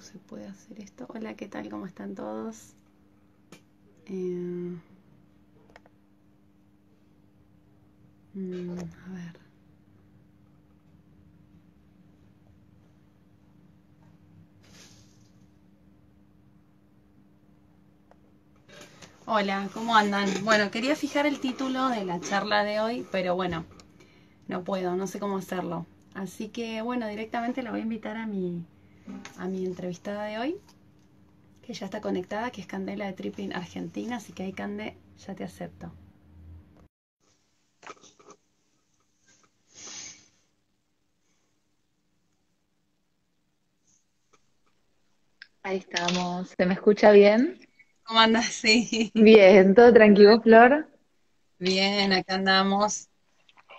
se puede hacer esto. Hola, ¿qué tal? ¿Cómo están todos? Eh, mm, a ver. Hola, ¿cómo andan? Bueno, quería fijar el título de la charla de hoy, pero bueno, no puedo, no sé cómo hacerlo. Así que bueno, directamente la voy a invitar a mi, a mi entrevistada de hoy, que ya está conectada, que es Candela de Tripping Argentina, así que ahí Cande, ya te acepto. Ahí estamos. ¿Se me escucha bien? ¿Cómo andas? Sí. Bien, todo tranquilo, Flor. Bien, acá andamos.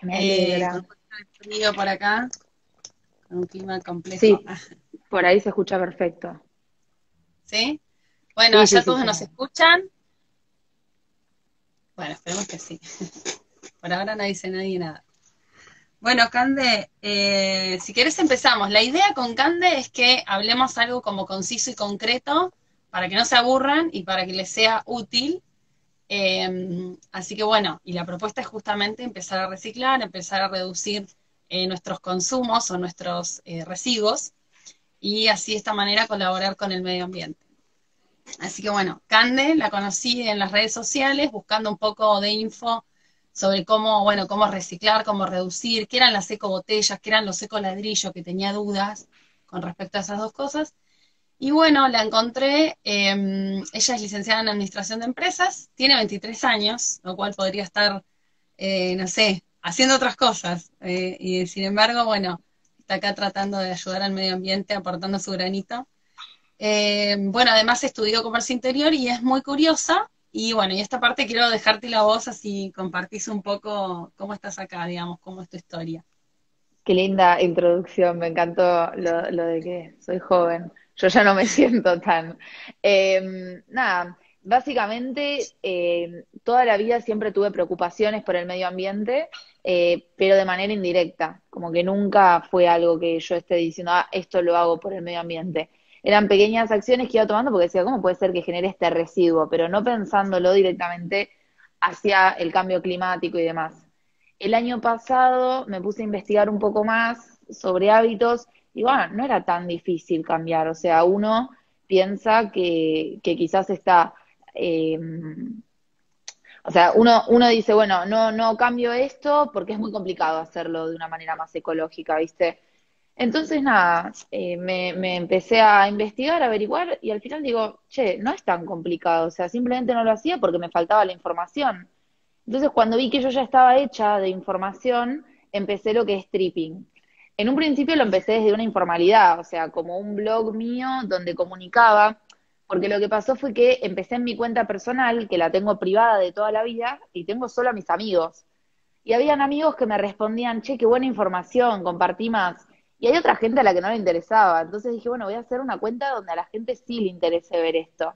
Me Eh, alegra. con mucho frío por acá, con un clima complejo. Sí, por ahí se escucha perfecto. ¿Sí? Bueno, Sí, ya sí, todos sí. nos escuchan. Bueno, esperemos que sí. Por ahora no dice nadie nada. Bueno, Cande, eh, si querés empezamos. La idea con Cande es que hablemos algo como conciso y concreto para que no se aburran y para que les sea útil. Eh, así que bueno, y la propuesta es justamente empezar a reciclar, empezar a reducir eh, nuestros consumos o nuestros eh, residuos y así de esta manera colaborar con el medio ambiente. Así que bueno, Cande la conocí en las redes sociales buscando un poco de info sobre cómo, bueno, cómo reciclar, cómo reducir, qué eran las ecobotellas, qué eran los ecoladrillos, que tenía dudas con respecto a esas dos cosas. Y bueno, la encontré, eh, ella es licenciada en Administración de Empresas, tiene 23 años, lo cual podría estar, eh, no sé, haciendo otras cosas. eh, y sin embargo, bueno, está acá tratando de ayudar al medio ambiente, aportando su granito. Eh, bueno, además estudió comercio interior y es muy curiosa. Y bueno, y esta parte quiero dejarte la voz así compartís un poco cómo estás acá, digamos, cómo es tu historia. Qué linda introducción, me encantó lo, lo de que soy joven. Yo ya no me siento tan. Eh, nada, básicamente eh, toda la vida siempre tuve preocupaciones por el medio ambiente, eh, pero de manera indirecta, como que nunca fue algo que yo esté diciendo, ah, esto lo hago por el medio ambiente. Eran pequeñas acciones que iba tomando porque decía, ¿cómo puede ser que genere este residuo? Pero no pensándolo directamente hacia el cambio climático y demás. El año pasado me puse a investigar un poco más sobre hábitos y bueno, no era tan difícil cambiar. O sea, uno piensa que, que quizás está, eh, o sea, uno, uno dice, bueno, no, no cambio esto porque es muy complicado hacerlo de una manera más ecológica, ¿viste? Entonces, nada, eh, me, me empecé a investigar, a averiguar y al final digo, che, no es tan complicado, o sea, simplemente no lo hacía porque me faltaba la información. Entonces, cuando vi que yo ya estaba hecha de información, empecé lo que es tripping. En un principio lo empecé desde una informalidad, o sea, como un blog mío donde comunicaba, porque lo que pasó fue que empecé en mi cuenta personal, que la tengo privada de toda la vida, y tengo solo a mis amigos. Y habían amigos que me respondían, che, qué buena información, compartí más. Y hay otra gente a la que no le interesaba. Entonces dije, bueno, voy a hacer una cuenta donde a la gente sí le interese ver esto.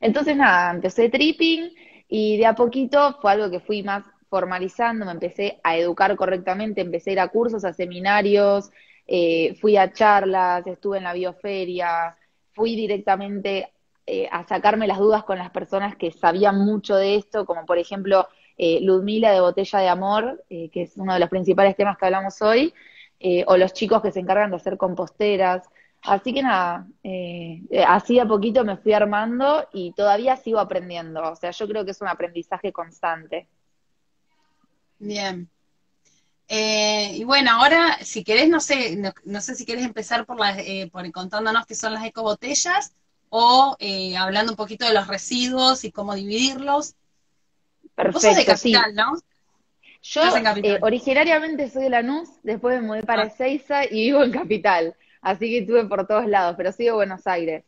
Entonces, nada, empecé tripping y de a poquito fue algo que fui más formalizando, me empecé a educar correctamente, empecé a ir a cursos, a seminarios, eh, fui a charlas, estuve en la bioferia, fui directamente eh, a sacarme las dudas con las personas que sabían mucho de esto, como por ejemplo eh, Ludmila de Botella de Amor, eh, que es uno de los principales temas que hablamos hoy, eh, o los chicos que se encargan de hacer composteras. Así que nada, así a poquito me fui armando y todavía sigo aprendiendo. O sea, yo creo que es un aprendizaje constante. Bien. Eh, y bueno, ahora, si querés, no sé, no, no sé si querés empezar por las, eh, por contándonos qué son las ecobotellas o eh, hablando un poquito de los residuos y cómo dividirlos. Vos sos de Perfecto, sí. Capital, ¿no? Yo eh, originariamente soy de Lanús, después me mudé para Ah, Ezeiza y vivo en Capital. Así que estuve por todos lados, pero sigo en Buenos Aires.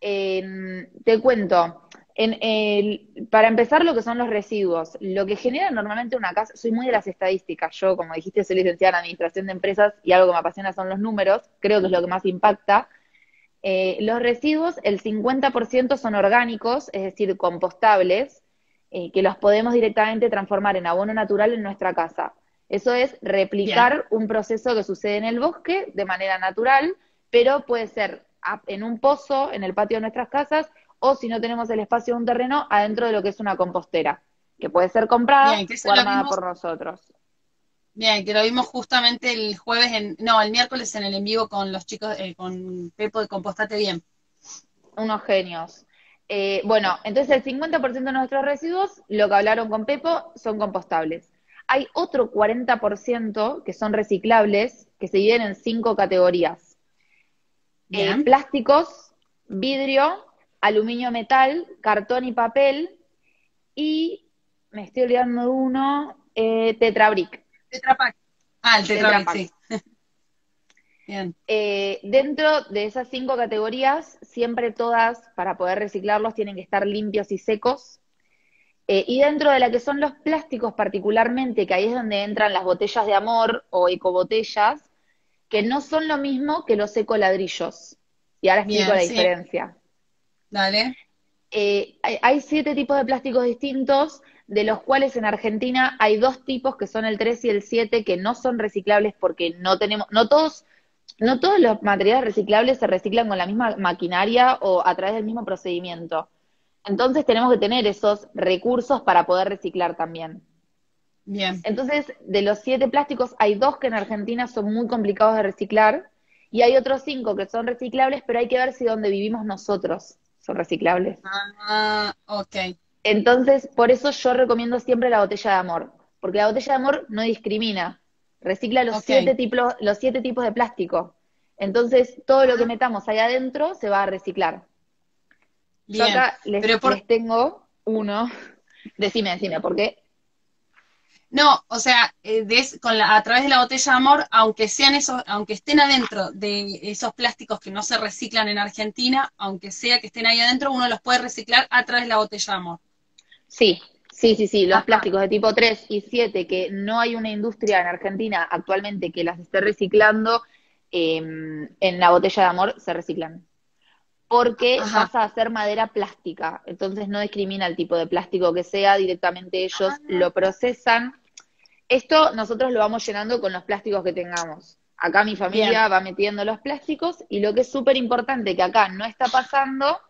En- te cuento, en el- para empezar lo que son los residuos, lo que genera normalmente una casa, soy muy de las estadísticas, yo como dijiste soy licenciada en Administración de Empresas y algo que me apasiona son los números, creo que es lo que más impacta. Eh, los residuos, el 50% son orgánicos, es decir, compostables, eh, que los podemos directamente transformar en abono natural en nuestra casa. Eso es bien, replicar un proceso que sucede en el bosque de manera natural, pero puede ser en un pozo, en el patio de nuestras casas, o si no tenemos el espacio de un terreno, adentro de lo que es una compostera, que puede ser comprada o armada por nosotros. Bien, que lo vimos justamente el jueves, en, no, el miércoles en el en vivo con los chicos, eh, con Pepo de Compostate Bien. Unos genios. Eh, bueno, entonces el 50% de nuestros residuos, lo que hablaron con Pepo, son compostables. Hay otro 40% que son reciclables, que se dividen en cinco categorías. Eh, plásticos, vidrio, aluminio metal, cartón y papel, y me estoy olvidando de uno, eh, tetrabric. Tetrapack. Ah, el Tetrapack, sí. Bien. Eh, dentro de esas cinco categorías, siempre todas, para poder reciclarlos, tienen que estar limpios y secos. Eh, y dentro de la que son los plásticos particularmente, que ahí es donde entran las botellas de amor o ecobotellas, que no son lo mismo que los ecoladrillos. Y ahora explico la diferencia. Dale. Eh, hay, siete tipos de plásticos distintos de los cuales en Argentina hay dos tipos que son el 3 y el 7 que no son reciclables porque no tenemos, no todos, no todos los materiales reciclables se reciclan con la misma maquinaria o a través del mismo procedimiento. Entonces tenemos que tener esos recursos para poder reciclar también. Bien. Entonces, de los siete plásticos, hay dos que en Argentina son muy complicados de reciclar y hay otros cinco que son reciclables, pero hay que ver si donde vivimos nosotros son reciclables. Ah, ok. Entonces, por eso yo recomiendo siempre la botella de amor, porque la botella de amor no discrimina, recicla los, siete, tipos, los siete tipos de plástico. Entonces, todo lo que metamos ahí adentro se va a reciclar. Yo acá les, tengo uno. Decime, decime, ¿por qué? No, o sea, eh, con la, a través de la botella de amor, aunque sean esos, aunque estén adentro de esos plásticos que no se reciclan en Argentina, aunque sea que estén ahí adentro, uno los puede reciclar a través de la botella de amor. Sí, sí, sí, sí, los plásticos de tipo 3 y 7, que no hay una industria en Argentina actualmente que las esté reciclando, em, en la botella de amor se reciclan. Porque vas a hacer madera plástica, entonces no discrimina el tipo de plástico que sea, directamente ellos ah. lo procesan. Esto nosotros lo vamos llenando con los plásticos que tengamos. Acá mi familia va metiendo los plásticos y lo que es súper importante que acá no está pasando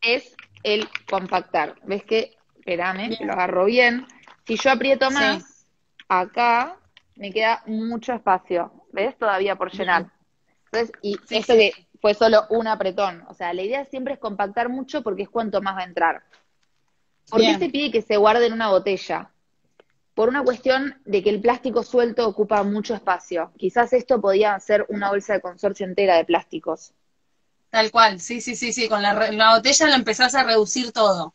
es el compactar. ¿Ves que espérame, que lo agarro bien. Si yo aprieto más, acá me queda mucho espacio, ¿ves? Todavía por llenar. Entonces, y esto que fue solo un apretón. O sea, la idea siempre es compactar mucho porque es cuanto más va a entrar. ¿Por qué se pide que se guarde en una botella? Por una cuestión de que el plástico suelto ocupa mucho espacio. Quizás esto podía ser una bolsa de consorcio entera de plásticos. Tal cual, sí, sí, sí, sí. Con la, la botella lo empezás a reducir todo.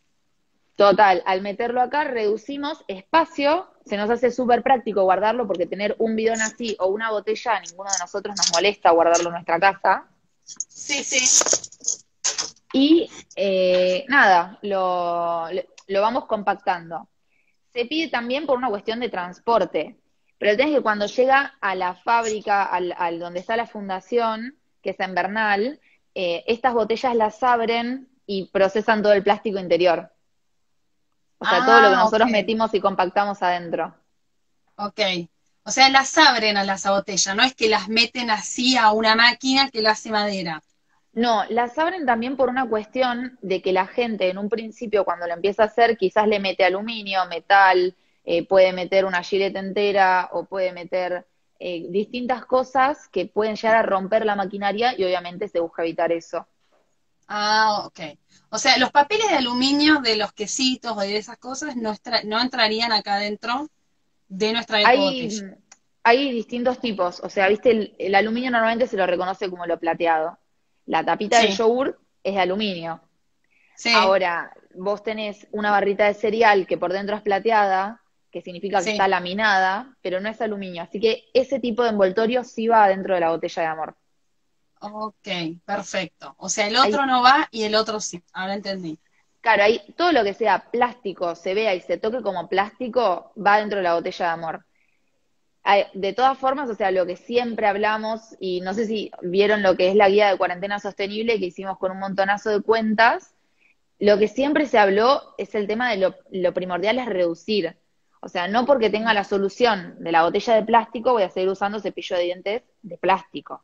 Total, al meterlo acá reducimos espacio, se nos hace súper práctico guardarlo porque tener un bidón así o una botella a ninguno de nosotros nos molesta guardarlo en nuestra casa. Sí, sí. Y eh, nada, lo, lo, vamos compactando. Se pide también por una cuestión de transporte, pero el tema es que cuando llega a la fábrica, al, donde está la fundación, que es en Bernal, eh, estas botellas las abren y procesan todo el plástico interior. O sea, todo lo que ah, nosotros metimos y compactamos adentro. Ok. O sea, las abren a las botellas, no es que las meten así a una máquina que la hace madera. No, las abren también por una cuestión de que la gente en un principio cuando lo empieza a hacer quizás le mete aluminio, metal, eh, puede meter una gileta entera o puede meter eh, distintas cosas que pueden llegar a romper la maquinaria y obviamente se busca evitar eso. Ah, ok. O sea, los papeles de aluminio de los quesitos o de esas cosas no, no entrarían acá dentro de nuestra hay, hay distintos tipos. O sea, viste, el, aluminio normalmente se lo reconoce como lo plateado. La tapita de yogur es de aluminio. Sí. Ahora, vos tenés una barrita de cereal que por dentro es plateada, que significa que está laminada, pero no es aluminio. Así que ese tipo de envoltorio sí va dentro de la botella de amor. Ok, perfecto. O sea, el otro no va y el otro sí. Ahora entendí. Claro, ahí todo lo que sea plástico, se vea y se toque como plástico, va dentro de la botella de amor. De todas formas, o sea, lo que siempre hablamos, y no sé si vieron lo que es la guía de cuarentena sostenible que hicimos con un montonazo de cuentas, lo que siempre se habló es el tema de lo, lo primordial es reducir. O sea, no porque tenga la solución de la botella de plástico voy a seguir usando cepillo de dientes de plástico.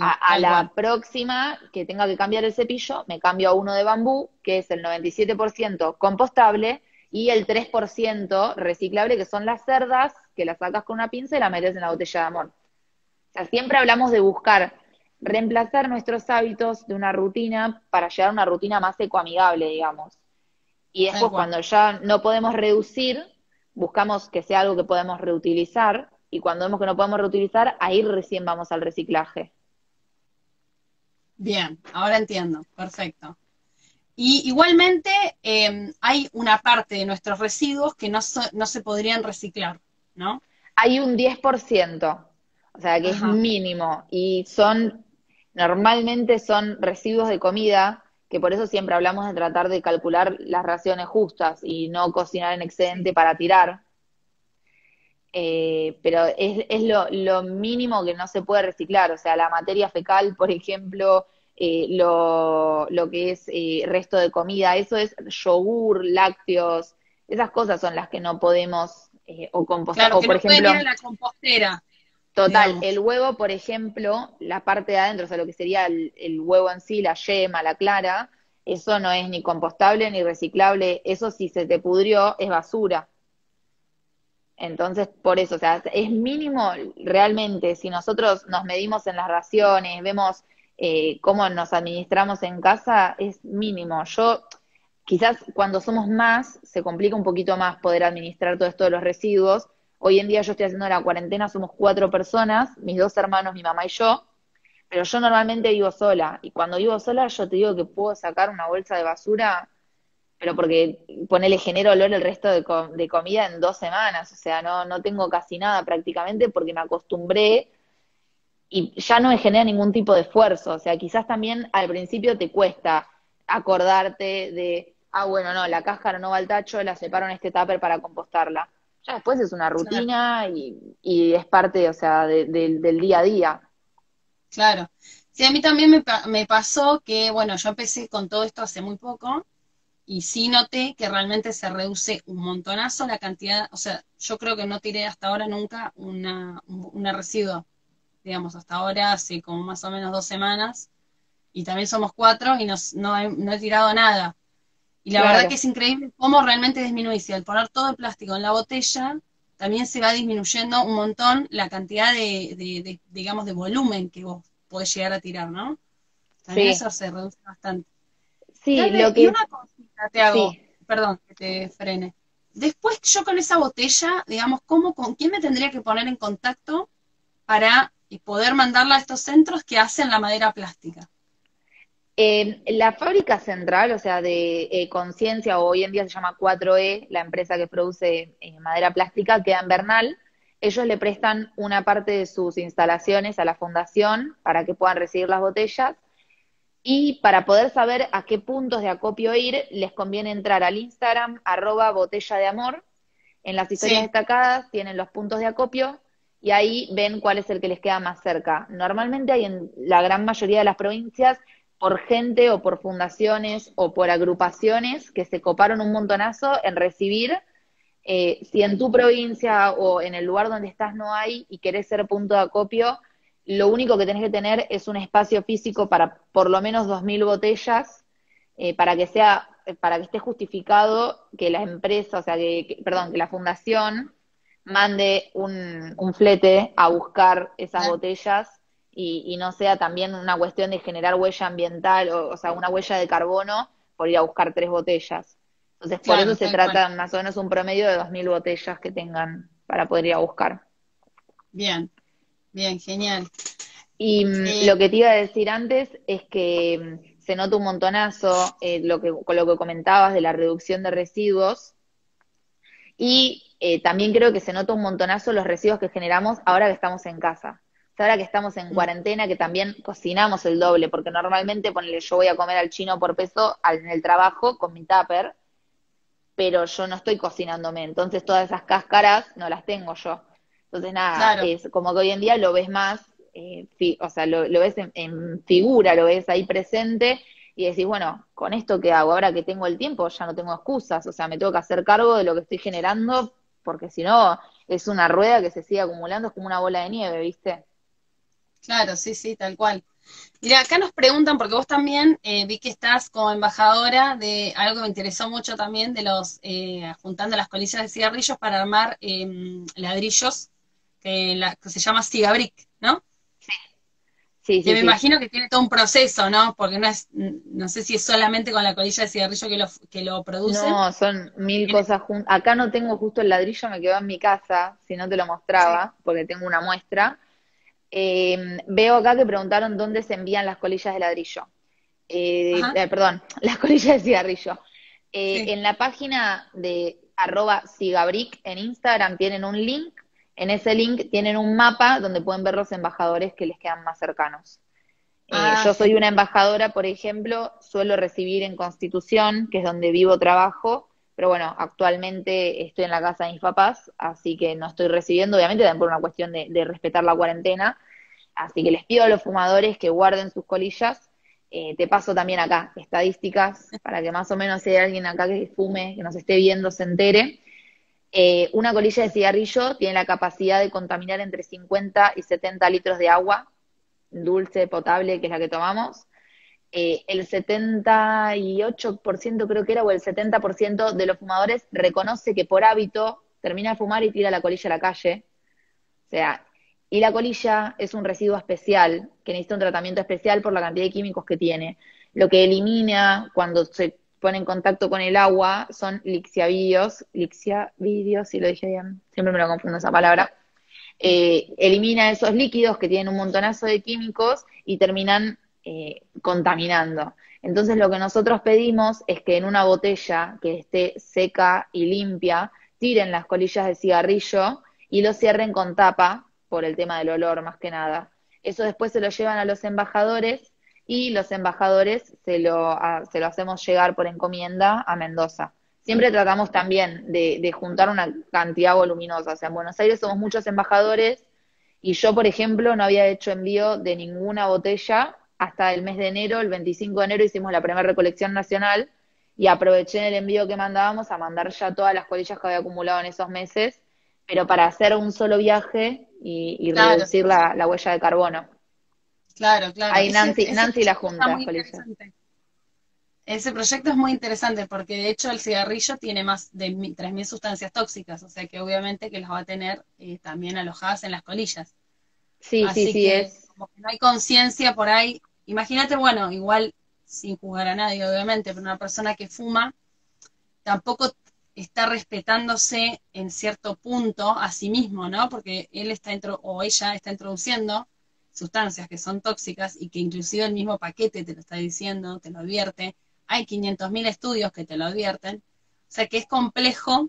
a, la próxima que tenga que cambiar el cepillo, me cambio a uno de bambú, que es el 97% compostable y el 3% reciclable, que son las cerdas, que las sacas con una pinza y la metes en la botella de amor. O sea, siempre hablamos de buscar reemplazar nuestros hábitos de una rutina para llegar a una rutina más ecoamigable, digamos. Y después, cuando ya no podemos reducir, buscamos que sea algo que podemos reutilizar y cuando vemos que no podemos reutilizar, ahí recién vamos al reciclaje. Bien, ahora entiendo, perfecto. Y igualmente em, hay una parte de nuestros residuos que no, no se podrían reciclar, ¿no? Hay un 10%, o sea que es mínimo, y son, normalmente son residuos de comida que por eso siempre hablamos de tratar de calcular las raciones justas y no cocinar en excedente para tirar. Eh, pero es, es lo, mínimo que no se puede reciclar, o sea, la materia fecal, por ejemplo, eh, lo, lo, que es eh, resto de comida, eso es yogur, lácteos, esas cosas son las que no podemos o compostar. o, por ejemplo, la compostera. Total, el huevo, por ejemplo, la parte de adentro, o sea, lo que sería el, huevo en sí, la yema, la clara, eso no es ni compostable ni reciclable, eso si se te pudrió es basura. Entonces, por eso, o sea, es mínimo realmente, si nosotros nos medimos en las raciones, vemos eh, cómo nos administramos en casa, es mínimo. Yo, quizás cuando somos más, se complica un poquito más poder administrar todo esto de los residuos, Hoy en día yo estoy haciendo la cuarentena, somos cuatro personas, mis dos hermanos, mi mamá y yo, pero yo normalmente vivo sola. Y cuando vivo sola yo te digo que puedo sacar una bolsa de basura, pero porque ponele genero olor el resto de, de comida en dos semanas. O sea, no, no tengo casi nada prácticamente porque me acostumbré y ya no me genera ningún tipo de esfuerzo. O sea, quizás también al principio te cuesta acordarte de, ah, bueno, no, la cáscara no va al tacho, la separo en este tupper para compostarla después es una rutina y, es parte, o sea, del día a día. Claro. Sí, a mí también me, me pasó que, bueno, yo empecé con todo esto hace muy poco y sí noté que realmente se reduce un montonazo la cantidad, o sea, yo creo que no tiré hasta ahora nunca una, una residuo, digamos, hasta ahora hace como más o menos dos semanas y también somos cuatro y no, no he tirado nada. Y la verdad que es increíble cómo realmente disminuye. Si al poner todo el plástico en la botella, también se va disminuyendo un montón la cantidad de, digamos, de volumen que vos podés llegar a tirar, ¿no? También eso se reduce bastante. Sí, lo que... Y una cosita te hago, perdón que te frene. Después yo con esa botella, digamos, ¿cómo, ¿con quién me tendría que poner en contacto para poder mandarla a estos centros que hacen la madera plástica? La fábrica central, o sea, de eh, Conciencia, o hoy en día se llama 4E, la empresa que produce eh, madera plástica, queda en Bernal. Ellos le prestan una parte de sus instalaciones a la fundación para que puedan recibir las botellas. Y para poder saber a qué puntos de acopio ir, les conviene entrar al Instagram, arroba botella de amor. En las historias destacadas tienen los puntos de acopio y ahí ven cuál es el que les queda más cerca. Normalmente hay en la gran mayoría de las provincias por gente o por fundaciones o por agrupaciones que se coparon un montonazo en recibir. Eh, si en tu provincia o en el lugar donde estás no hay y querés ser punto de acopio, lo único que tenés que tener es un espacio físico para por lo menos 2.000 botellas eh, para que sea para que esté justificado que la empresa, o sea, que, perdón, que la fundación mande un, un flete a buscar esas botellas y, no sea también una cuestión de generar huella ambiental, o, sea, una huella de carbono por ir a buscar tres botellas. Entonces, por eso se trata más o menos un promedio de 2.000 botellas que tengan para poder ir a buscar. Bien, bien, genial. Y mm, lo que te iba a decir antes es que mm, se nota un montonazo eh, lo que, con lo que comentabas de la reducción de residuos. Y eh, también creo que se nota un montonazo los residuos que generamos ahora que estamos en casa ahora que estamos en cuarentena, que también cocinamos el doble, porque normalmente, ponele, yo voy a comer al chino por peso en el trabajo con mi tupper, pero yo no estoy cocinándome, entonces todas esas cáscaras no las tengo yo. Entonces, nada, es como que hoy en día lo ves más, eh, o sea, lo, ves en, figura, lo ves ahí presente y decís, bueno, con esto que hago, ahora que tengo el tiempo, ya no tengo excusas, o sea, me tengo que hacer cargo de lo que estoy generando porque si no es una rueda que se sigue acumulando, es como una bola de nieve, ¿viste? Claro, sí, sí, tal cual. Mira, acá nos preguntan, porque vos también eh, vi que estás como embajadora de algo que me interesó mucho también, de los, eh, juntando las colillas de cigarrillos para armar em, ladrillos, que, se llama Cigabrick, ¿no? Sí. Sí, que me imagino que tiene todo un proceso, ¿no? Porque no es, no sé si es solamente con la colilla de cigarrillo que lo, que lo produce. No, son mil cosas juntas. Acá no tengo justo el ladrillo, me quedó en mi casa, si no te lo mostraba, porque tengo una muestra eh, veo acá que preguntaron dónde se envían las colillas de ladrillo. Eh, eh, perdón, las colillas de cigarrillo. En la página de arroba cigabric en Instagram tienen un link. En ese link tienen un mapa donde pueden ver los embajadores que les quedan más cercanos. Ah, yo soy una embajadora, por ejemplo, suelo recibir en Constitución, que es donde vivo, trabajo, pero bueno, actualmente estoy en la casa de mis papás, así que no estoy recibiendo, obviamente también por una cuestión de, respetar la cuarentena, así que les pido a los fumadores que guarden sus colillas. Eh, te paso también acá estadísticas para que más o menos si hay alguien acá que fume, que nos esté viendo, se entere. Eh, una colilla de cigarrillo tiene la capacidad de contaminar entre 50 y 70 litros de agua dulce, potable, que es la que tomamos. Eh, el 78% creo que era, o el 70% de los fumadores reconoce que por hábito termina de fumar y tira la colilla a la calle. O sea, y la colilla es un residuo especial, que necesita un tratamiento especial por la cantidad de químicos que tiene. Lo que elimina cuando se pone en contacto con el agua son lixiavidios, lixiavidios, si lo dije bien, siempre me lo confundo esa palabra. Eh, elimina esos líquidos que tienen un montonazo de químicos y terminan eh, contaminando. Entonces lo que nosotros pedimos es que en una botella que esté seca y limpia, tiren las colillas de cigarrillo y lo cierren con tapa por el tema del olor más que nada. Eso después se lo llevan a los embajadores y los embajadores se lo, se lo hacemos llegar por encomienda a Mendoza. Siempre tratamos también de, de juntar una cantidad voluminosa. O sea, en Buenos Aires somos muchos embajadores y yo, por ejemplo, no había hecho envío de ninguna botella hasta el mes de enero, el 25 de enero hicimos la primera recolección nacional y aproveché en el envío que mandábamos a mandar ya todas las colillas que había acumulado en esos meses, pero para hacer un solo viaje y, reducir la, huella de carbono. Claro, claro. Ahí Nancy, Nancy la junta las colillas. Ese proyecto es muy interesante porque de hecho el cigarrillo tiene más de 3.000 sustancias tóxicas, o sea que obviamente que las va a tener eh, también alojadas en las colillas. Sí, sí, sí, es. Como que no hay conciencia por ahí Imagínate, bueno, igual sin juzgar a nadie, obviamente, pero una persona que fuma tampoco está respetándose en cierto punto a sí mismo, ¿no? Porque él está o ella está introduciendo sustancias que son tóxicas y que inclusive el mismo paquete te lo está diciendo, te lo advierte. Hay 500.000 estudios que te lo advierten. O sea que es complejo,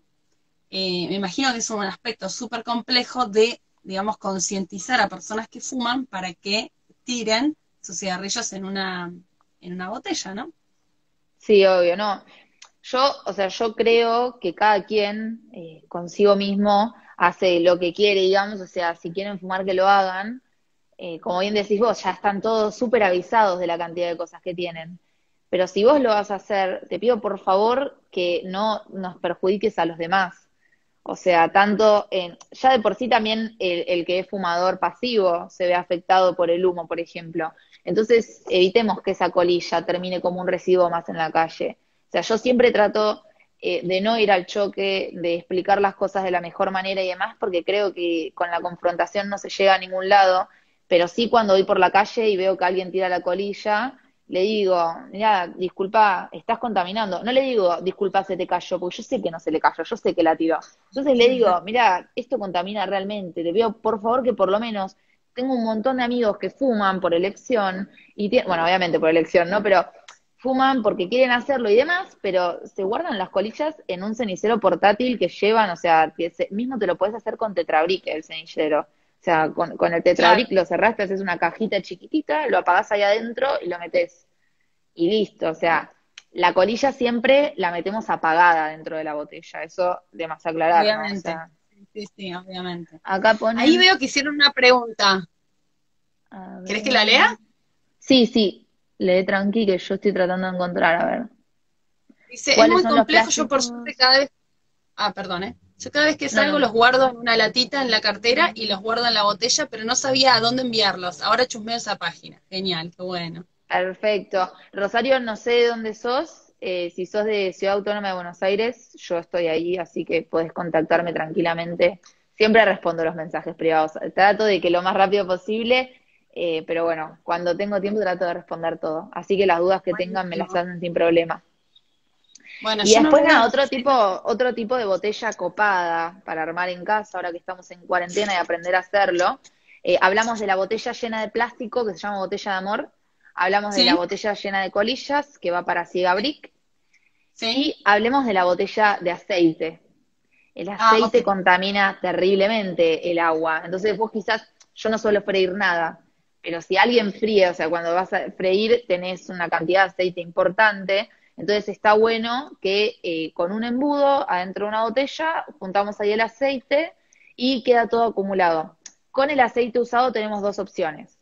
eh, me imagino que es un aspecto súper complejo de, digamos, concientizar a personas que fuman para que tiren sus cigarrillos en una, en una botella, ¿no? Sí, obvio, no. Yo, o sea, yo creo que cada quien eh, consigo mismo hace lo que quiere, digamos, o sea, si quieren fumar que lo hagan. Eh, como bien decís vos, ya están todos súper avisados de la cantidad de cosas que tienen. Pero si vos lo vas a hacer, te pido por favor que no nos perjudiques a los demás. O sea, tanto en, ya de por sí también el, el, que es fumador pasivo se ve afectado por el humo, por ejemplo. Entonces, evitemos que esa colilla termine como un residuo más en la calle. O sea, yo siempre trato eh, de no ir al choque, de explicar las cosas de la mejor manera y demás, porque creo que con la confrontación no se llega a ningún lado, pero sí cuando voy por la calle y veo que alguien tira la colilla, le digo, mira, disculpa, estás contaminando. No le digo, disculpa, se te cayó, porque yo sé que no se le cayó, yo sé que la tiró. Entonces le digo, mira, esto contamina realmente, te pido por favor que por lo menos tengo un montón de amigos que fuman por elección, y bueno, obviamente por elección, ¿no? Pero fuman porque quieren hacerlo y demás, pero se guardan las colillas en un cenicero portátil que llevan, o sea, mismo te lo puedes hacer con tetrabric el cenicero. O sea, con, el tetrabric lo cerraste, haces una cajita chiquitita, lo apagás ahí adentro y lo metes. Y listo, o sea, la colilla siempre la metemos apagada dentro de la botella, eso de más aclarar. Obviamente. Sí, sí, obviamente. Acá Ahí veo que hicieron una pregunta. ¿Querés que la lea? Sí, sí. Lee tranqui que yo estoy tratando de encontrar, a ver. Dice, es muy complejo, yo por suerte cada vez... Ah, perdón, ¿eh? Yo cada vez que salgo los guardo en una latita en la cartera y los guardo en la botella, pero no sabía a dónde enviarlos. Ahora chusmeo esa página. Genial, qué bueno. Perfecto. Rosario, no sé de dónde sos. Eh, si sos de Ciudad Autónoma de Buenos Aires, yo estoy ahí, así que puedes contactarme tranquilamente. Siempre respondo los mensajes privados. Trato de que lo más rápido posible, eh, pero bueno, cuando tengo tiempo trato de responder todo. Así que las dudas que tengan me las hacen sin problema. Bueno, y después otro tipo, otro tipo de botella copada para armar en casa, ahora que estamos en cuarentena y aprender a hacerlo. Eh, hablamos de la botella llena de plástico que se llama botella de amor. Hablamos de la botella llena de colillas que va para Ciega Brick. Sí. Y hablemos de la botella de aceite. El ah, aceite contamina terriblemente el agua. Entonces vos quizás, yo no suelo freír nada, pero si alguien fríe, o sea, cuando vas a freír tenés una cantidad de aceite importante, entonces está bueno que eh, con un embudo adentro de una botella juntamos ahí el aceite y queda todo acumulado. Con el aceite usado tenemos dos opciones.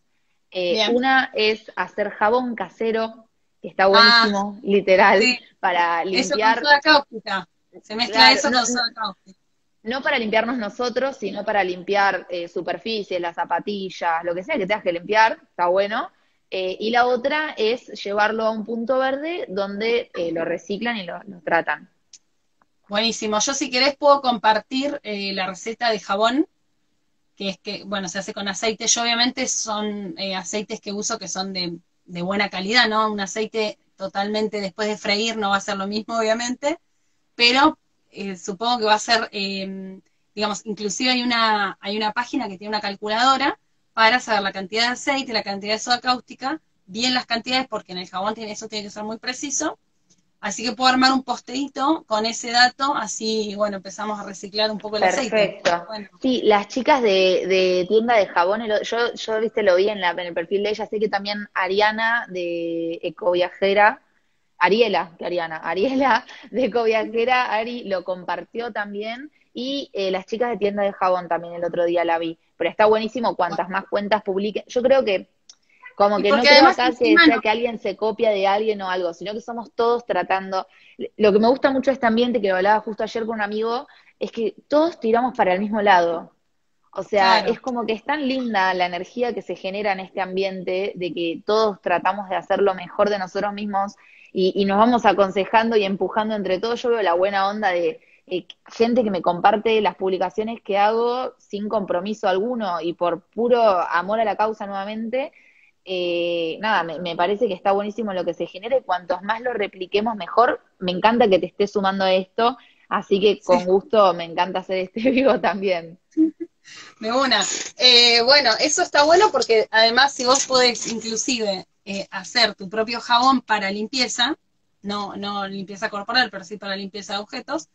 Eh, una es hacer jabón casero, que está buenísimo, ah, literal, para limpiar. Eso con cáustica. Se mezcla eso con soda cáustica. No para limpiarnos nosotros, sino para limpiar eh, superficies, las zapatillas, lo que sea que tengas que limpiar, está bueno. Eh, y la otra es llevarlo a un punto verde donde eh, lo reciclan y lo, tratan. Buenísimo. Yo si querés puedo compartir la receta de jabón, que es que, bueno, se hace con aceite. Yo obviamente son aceites que uso que son de, de, buena calidad, ¿no? Un aceite totalmente después de freír no va a ser lo mismo, obviamente, pero supongo que va a ser, digamos, inclusive hay una, hay una página que tiene una calculadora para saber la cantidad de aceite, la cantidad de soda cáustica, bien las cantidades, porque en el jabón tiene, eso tiene que ser muy preciso. Así que puedo armar un posteito con ese dato, así, bueno, empezamos a reciclar un poco el aceite. Perfecto. Sí, las chicas de, tienda de jabón, yo, yo, viste, lo vi en, la, en el perfil de ella, sé que también Ariana de Ecoviajera, Ariela, que Ariana, Ariela de Ecoviajera, Ari lo compartió también, y eh, las chicas de tienda de jabón también el otro día la vi. Pero está buenísimo cuantas más cuentas publiquen. Yo creo que como que no creo acá que sea que alguien se copia de alguien o algo, sino que somos todos tratando. Lo que me gusta mucho de este ambiente, que lo hablaba justo ayer con un amigo, es que todos tiramos para el mismo lado. O sea, es como que es tan linda la energía que se genera en este ambiente de que todos tratamos de hacer lo mejor de nosotros mismos y, y nos vamos aconsejando y empujando entre todos. Yo veo la buena onda de, eh, gente que me comparte las publicaciones que hago sin compromiso alguno y por puro amor a la causa nuevamente. Eh, nada, me, parece que está buenísimo lo que se genera y cuantos más lo repliquemos mejor. Me encanta que te estés sumando a esto, así que con gusto me encanta hacer este vivo también. De una. Eh, bueno, eso está bueno porque además si vos podés inclusive hacer tu propio jabón para limpieza, no, no limpieza corporal, pero sí para limpieza de objetos,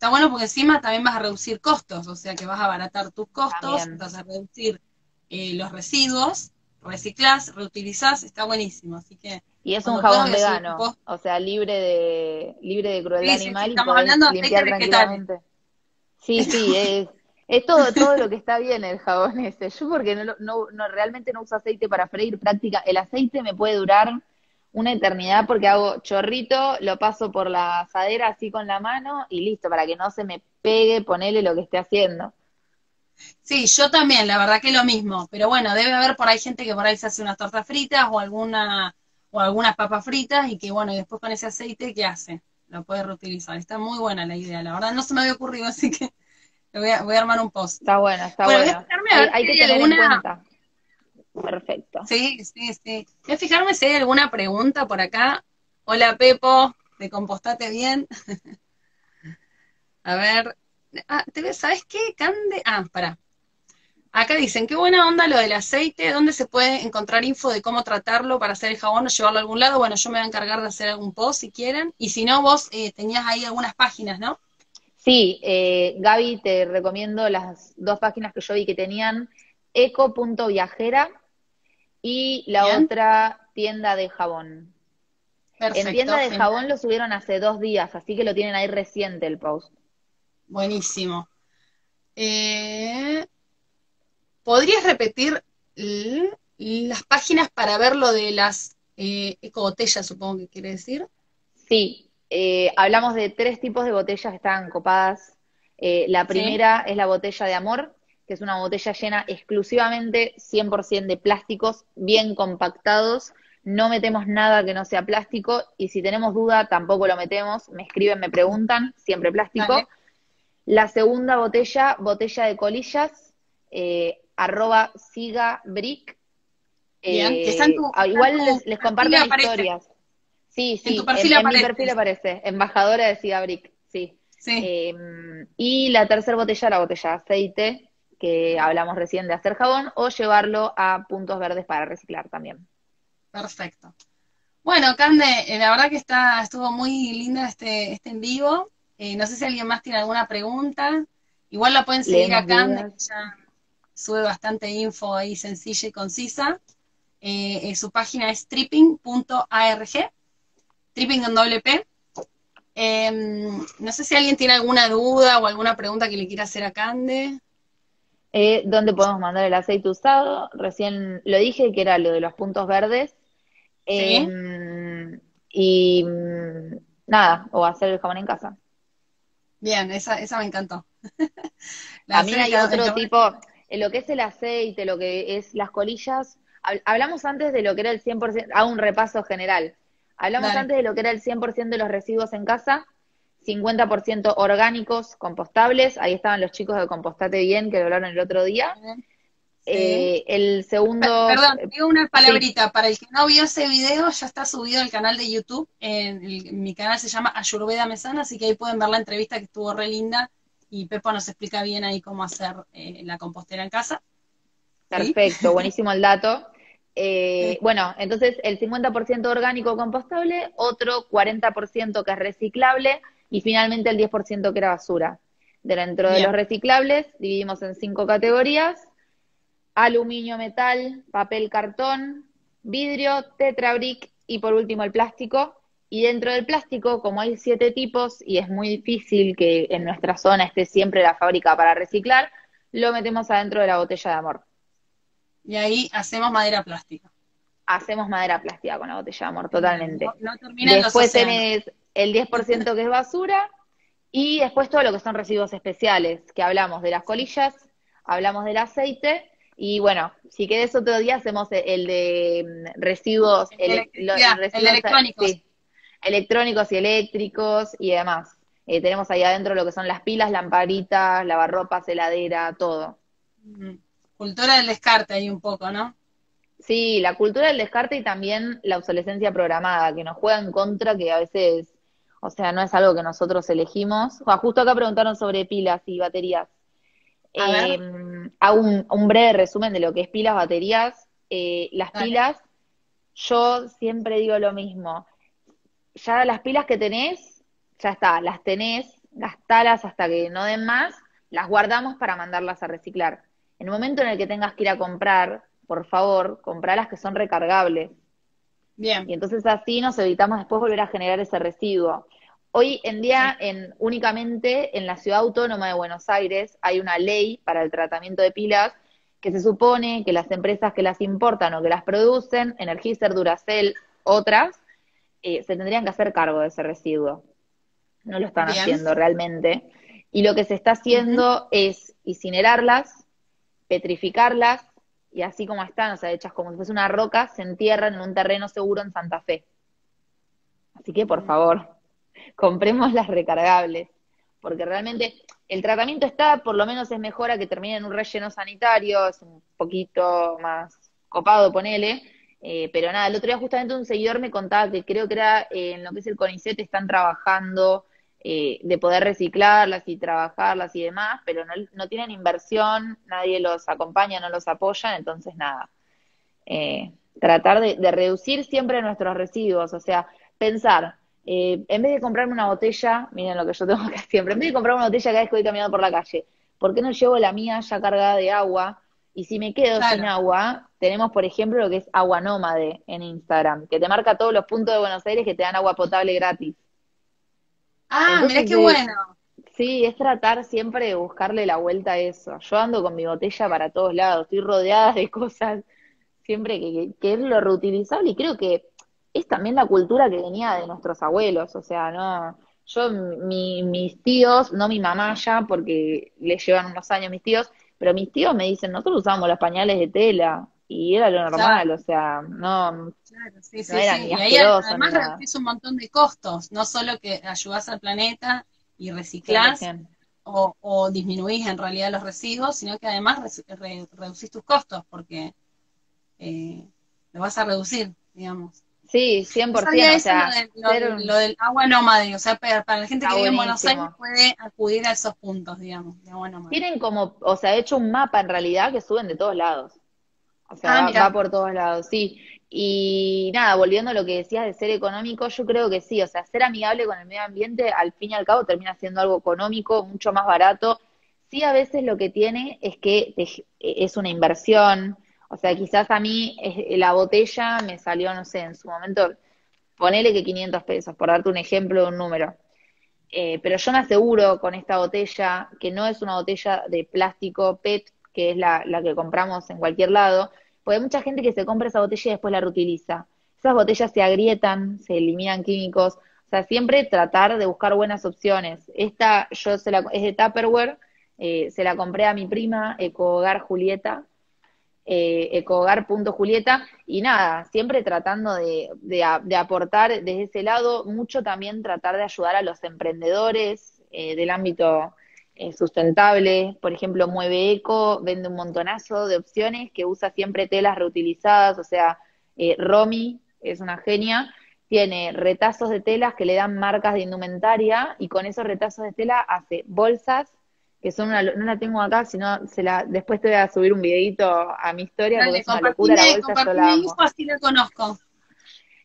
Está bueno porque encima también vas a reducir costos, o sea que vas a abaratar tus costos, vas a reducir eh, los residuos, reciclás, reutilizás, está buenísimo, así que... Y es un jabón vegano, o sea, libre de libre de crueldad animal estamos hablando limpiar tranquilamente. Sí, sí, es, es todo, todo lo que está bien el jabón ese. Yo porque no, no, no, realmente no uso aceite para freír práctica, el aceite me puede durar una eternidad porque hago chorrito, lo paso por la asadera así con la mano y listo, para que no se me pegue, ponele lo que esté haciendo. Sí, yo también, la verdad que lo mismo, pero bueno, debe haber por ahí gente que por ahí se hace unas tortas fritas o alguna o algunas papas fritas y que bueno, y después con ese aceite, ¿qué hace? Lo puede reutilizar. Está muy buena la idea, la verdad no se me había ocurrido, así que voy a, voy a armar un post. Está buena, está buena. Hay, que tener en cuenta Perfecto. Sí, sí, sí. Voy a fijarme si hay alguna pregunta por acá. Hola Pepo, ¿te compostaste bien? a ver. Ah, ¿sabes qué? Cande. Ah, para. Acá dicen, qué buena onda lo del aceite, ¿dónde se puede encontrar info de cómo tratarlo para hacer el jabón o llevarlo a algún lado? Bueno, yo me voy a encargar de hacer algún post si quieren. Y si no, vos eh, tenías ahí algunas páginas, ¿no? Sí, eh, Gaby, te recomiendo las dos páginas que yo vi que tenían eco.viajera y la otra tienda de jabón. en tienda de jabón lo subieron hace dos días, así que lo tienen ahí reciente el post. Buenísimo. Eh, ¿Podrías repetir las páginas para ver lo de las eh, ecobotellas, supongo que quiere decir? Sí, eh, hablamos de tres tipos de botellas que estaban copadas. Eh, la primera es la botella de amor, que es una botella llena exclusivamente 100% de plásticos bien compactados. No metemos nada que no sea plástico y si tenemos duda tampoco lo metemos. Me escriben, me preguntan, siempre plástico. La segunda botella, botella de colillas, eh, arroba siga brick. Eh, ah, igual les, comparto historias. Sí, sí, en, mi perfil aparece, embajadora de siga brick, sí. Em, y la tercera botella, la botella de aceite, que hablamos recién de hacer jabón, o llevarlo a puntos verdes para reciclar también. Perfecto. Bueno, Cande, eh, la verdad que está, estuvo muy linda este, este en vivo. Eh, no sé si alguien más tiene alguna pregunta. Igual la pueden seguir acá, ya sube bastante info ahí sencilla y concisa. Eh, su página es tripping.arg, tripping con doble P. Em, no sé si alguien tiene alguna duda o alguna pregunta que le quiera hacer a Cande. Eh, ¿Dónde podemos mandar el aceite usado? Recién lo dije que era lo de los puntos verdes. Em, y mm, nada, o hacer el jamón en casa. Bien, esa, esa me encantó. También hay otro tipo, en lo que es el aceite, lo que es las colillas, hablamos antes de lo que era el 100%, hago un repaso general. Hablamos antes de lo que era el 100% de los residuos en casa, 50% orgánicos, compostables, ahí estaban los chicos de Compostate Bien que lo hablaron el otro día. Eh, el segundo... Perdón, digo una palabrita, para el que no vio ese video, ya está subido al canal de YouTube, en, mi canal se llama Ayurveda Mesana, así que ahí pueden ver la entrevista que estuvo re linda, y Pepo nos explica bien ahí cómo hacer eh, la compostera en casa. Perfecto, buenísimo el dato. Eh, bueno, entonces el 50% orgánico compostable, otro 40% que es reciclable y finalmente el 10% que era basura. Dentro de los reciclables dividimos en cinco categorías, aluminio, metal, papel, cartón, vidrio, tetrabric y por último el plástico. Y dentro del plástico, como hay siete tipos y es muy difícil que en nuestra zona esté siempre la fábrica para reciclar, lo metemos adentro de la botella de amor. Y ahí hacemos madera plástica. Hacemos madera plástica con la botella de amor, totalmente. después tenés el 10% que es basura y después todo lo que son residuos especiales, que hablamos de las colillas, hablamos del aceite y bueno, si querés otro día hacemos el de mm, residuos, electrónicos. electrónicos y eléctricos y demás. Eh, tenemos ahí adentro lo que son las pilas, lamparitas, lavarropas, heladera, todo. Cultura del descarte ahí un poco, ¿no? Sí, la cultura del descarte y también la obsolescencia programada, que nos juega en contra, que a veces, o sea, no es algo que nosotros elegimos. O justo acá preguntaron sobre pilas y baterías. Eh, hago un, breve resumen de lo que es pilas, baterías. Eh, las pilas, yo siempre digo lo mismo. Ya las pilas que tenés, ya está, las tenés, gastalas hasta que no den más, las guardamos para mandarlas a reciclar. En el momento en el que tengas que ir a comprar, por favor, comprar las que son recargables. Bien. Y entonces así nos evitamos después volver a generar ese residuo. Hoy en día, en, únicamente en la ciudad autónoma de Buenos Aires, hay una ley para el tratamiento de pilas que se supone que las empresas que las importan o que las producen, Energizer, Duracell, otras, eh, se tendrían que hacer cargo de ese residuo. No lo están haciendo realmente. Y lo que se está haciendo es incinerarlas petrificarlas y así como están, o sea, hechas como si fuese una roca, se entierran en un terreno seguro en Santa Fe. Así que, por favor, compremos las recargables, porque realmente el tratamiento está, por lo menos es mejor a que termine en un relleno sanitario, es un poquito más copado, ponele, eh, pero nada, el otro día justamente un seguidor me contaba que creo que era eh, en lo que es el CONICET están trabajando eh, de poder reciclarlas y trabajarlas y demás, pero no, no, tienen inversión, nadie los acompaña, no los apoya, entonces nada. Tratar de, reducir siempre nuestros residuos, o sea, pensar, eh, en vez de comprarme una botella, miren lo que yo tengo que siempre, en vez de comprar una botella cada vez que voy caminando por la calle, ¿por qué no llevo la mía ya cargada de agua? Y si me quedo sin agua, tenemos, por ejemplo, lo que es Agua Nómade en Instagram, que te marca todos los puntos de Buenos Aires que te dan agua potable gratis. Ah, mira qué bueno. Sí, es tratar siempre de buscarle la vuelta a eso. Yo ando con mi botella para todos lados, estoy rodeada de cosas siempre que, que, es lo reutilizable y creo que es también la cultura que venía de nuestros abuelos, o sea, no, Yo, mi, mis tíos, no mi mamá ya, porque le llevan unos años mis tíos, pero mis tíos me dicen, nosotros usábamos los pañales de tela y era lo normal, o sea, no, claro, sí, sí, era sí. y ahí además reducís un montón de costos, no solo que ayudás al planeta y reciclás o, o, disminuís en realidad los residuos, sino que además reducís tus costos porque eh, lo vas a reducir, digamos. Sí, 100%. o sea, lo, del agua nómade, o sea, para, la gente que vive en Buenos Aires puede acudir a esos puntos, digamos, de agua nómade. Tienen como, o sea, hecho un mapa en realidad que suben de todos lados. O sea, ah, va, por todos lados, sí. Y nada, volviendo a lo que decías de ser económico, yo creo que sí, o sea, ser amigable con el medio ambiente, al fin y al cabo termina siendo algo económico, mucho más barato. Sí, a veces lo que tiene es que es una inversión, o sea, quizás a mí la botella me salió, no sé, en su momento, ponele que 500 pesos, por darte un ejemplo de un número. Eh, pero yo me aseguro con esta botella, que no es una botella de plástico PET, que es la, la que compramos en cualquier lado, porque hay mucha gente que se compra esa botella y después la reutiliza. Esas botellas se agrietan, se eliminan químicos, o sea, siempre tratar de buscar buenas opciones. Esta yo se la, es de Tupperware, eh, se la compré a mi prima, Ecohogar Julieta, eh, ecohogar.julieta, y nada, siempre tratando de, de, aportar desde ese lado, mucho también tratar de ayudar a los emprendedores eh, del ámbito eh, sustentable, por ejemplo, Mueve Eco vende un montonazo de opciones que usa siempre telas reutilizadas, o sea, eh, Romy es una genia, tiene retazos de telas que le dan marcas de indumentaria y con esos retazos de tela hace bolsas que son una, no la tengo acá, sino se la, después te voy a subir un videito a mi historia, porque es una locura la bolsa, yo la amo. así la conozco.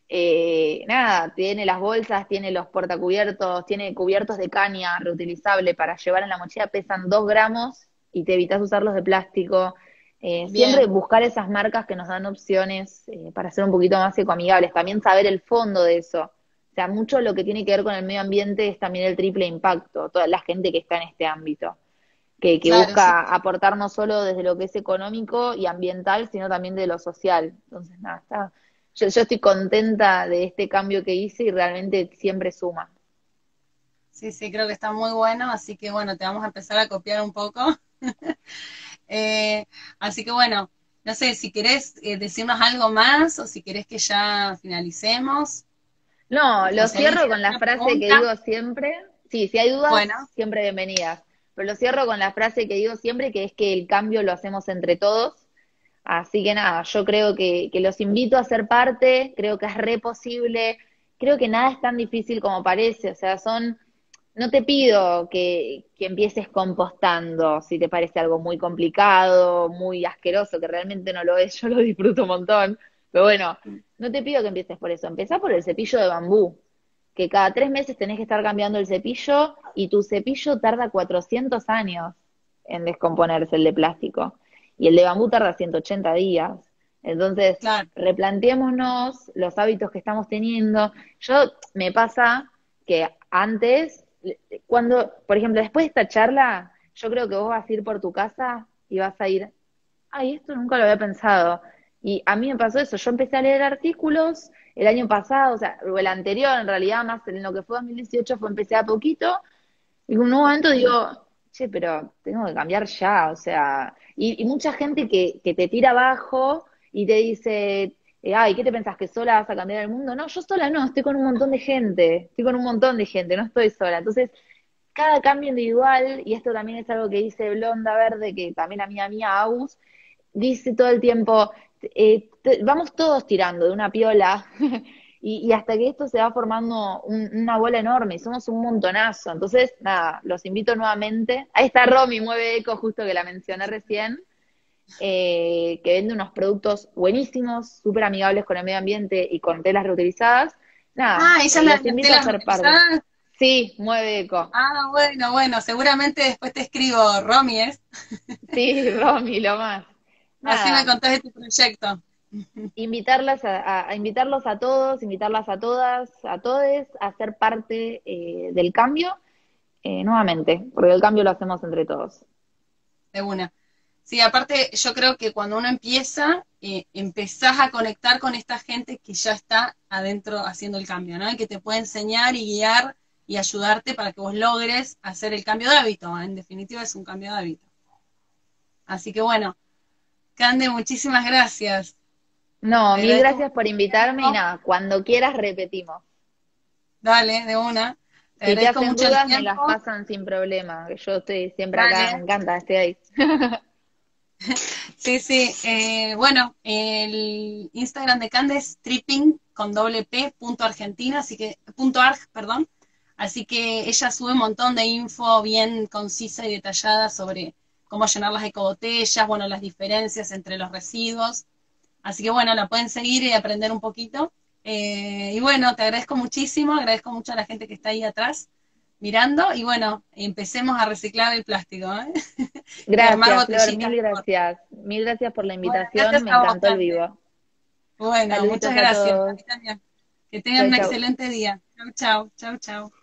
Eh, nada, tiene las bolsas, tiene los portacubiertos, tiene cubiertos de caña reutilizable para llevar en la mochila, pesan dos gramos y te evitas usarlos de plástico. Eh, siempre buscar esas marcas que nos dan opciones eh, para ser un poquito más ecoamigables, también saber el fondo de eso. O sea, mucho lo que tiene que ver con el medio ambiente es también el triple impacto, toda la gente que está en este ámbito que, busca aportar no solo desde lo que es económico y ambiental, sino también de lo social. Entonces, nada, está, yo, yo estoy contenta de este cambio que hice y realmente siempre suma. Sí, sí, creo que está muy bueno, así que bueno, te vamos a empezar a copiar un poco. Eh, así que bueno, no sé, si querés eh, decirnos algo más o si querés que ya finalicemos. No, lo cierro con la frase que digo siempre. Sí, si hay dudas, siempre bienvenidas. Pero lo cierro con la frase que digo siempre, que es que el cambio lo hacemos entre todos. Así que nada, yo creo que, los invito a ser parte, creo que es re posible, creo que nada es tan difícil como parece, o sea, son, no te pido que, que empieces compostando si te parece algo muy complicado, muy asqueroso, que realmente no lo es, yo lo disfruto un montón, pero bueno, no te pido que empieces por eso, empezá por el cepillo de bambú, que cada tres meses tenés que estar cambiando el cepillo y tu cepillo tarda 400 años en descomponerse el de plástico y el de bambú tarda 180 días. Entonces, replanteémonos los hábitos que estamos teniendo. Yo me pasa que antes, cuando, por ejemplo, después de esta charla, yo creo que vos vas a ir por tu casa y vas a ir, ay, esto nunca lo había pensado. Y a mí me pasó eso, yo empecé a leer artículos el año pasado, o sea, o el anterior, en realidad, más en lo que fue 2018, fue empecé a poquito, y en un momento digo, che, pero tengo que cambiar ya, o sea, y, mucha gente que, que, te tira abajo y te dice, eh, ay, ¿qué te pensás que sola vas a cambiar el mundo? No, yo sola no, estoy con un montón de gente, estoy con un montón de gente, no estoy sola. Entonces, cada cambio individual, y esto también es algo que dice Blonda Verde, que también a mí, a mí, a Aus, dice todo el tiempo, eh, vamos todos tirando de una piola Y, hasta que esto se va formando una bola enorme y somos un montonazo. Entonces, nada, los invito nuevamente. Ahí está Romy, Mueve Eco, justo que la mencioné recién, eh, que vende unos productos buenísimos, súper amigables con el medio ambiente y con telas reutilizadas. Nada, ah, ella los invito a ser parte. Sí, Mueve Eco. Ah, bueno, bueno, seguramente después te escribo, Romy, ¿es? Sí, Romy, lo más. Así me contás de tu proyecto invitarlas a, invitarlos a todos, invitarlas a todas, a todos a ser parte eh, del cambio eh, nuevamente, porque el cambio lo hacemos entre todos. De una. Sí, aparte yo creo que cuando uno empieza, eh, empezás a conectar con esta gente que ya está adentro haciendo el cambio, ¿no? Y que te puede enseñar y guiar y ayudarte para que vos logres hacer el cambio de hábito. En definitiva es un cambio de hábito. Así que bueno, Cande, muchísimas gracias. No, mil gracias por invitarme y nada, cuando quieras repetimos. Dale, de una. Te si te hacen dudas, me las pasan sin problema. Yo estoy siempre acá, me encanta, estoy ahí. sí, sí. Eh, bueno, el Instagram de Cande es tripping con doble p punto argentina, así que punto arg, perdón. Así que ella sube un montón de info bien concisa y detallada sobre cómo llenar las ecobotellas, bueno, las diferencias entre los residuos. Así que bueno, la pueden seguir y aprender un poquito. Eh, y bueno, te agradezco muchísimo, agradezco mucho a la gente que está ahí atrás mirando y bueno, empecemos a reciclar el plástico. ¿eh? Gracias, mil gracias. Mil gracias por la invitación, me encantó el vivo. Bueno, muchas gracias. Que tengan un excelente día. Chau, chau, chau, chau.